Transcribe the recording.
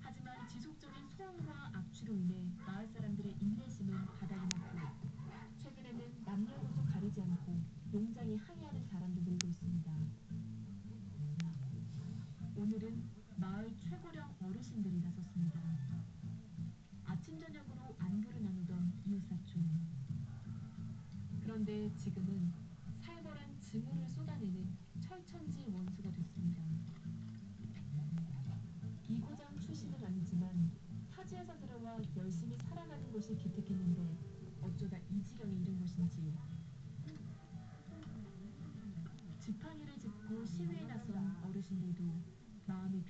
하지만 지속적인 소음과 악취로 인해 마을 사람들의 인내심은 바닥이 났고 최근에는 남녀노소 가리지 않고 농장에 항의하는 사람도 늘고 있습니다. 오늘은 마을 최고령 어르신들이 나섰습니다. 아침 저녁으로 안부를 나누던 이웃사촌. 그런데 지금은 살벌한 증오를 쏟아내는 철천지 원수가 됐습니다. 열심히 살아가는 것이 기특했는데 어쩌다 이 지경에 이른 것인지 지팡이를 짚고 시위에 나선 어르신들도 마음이.